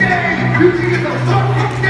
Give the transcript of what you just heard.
day, you need to fucking day.